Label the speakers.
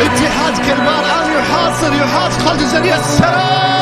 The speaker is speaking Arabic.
Speaker 1: اتحاد كلمان الآن يحاصر يحاصر خالد الزني السلام!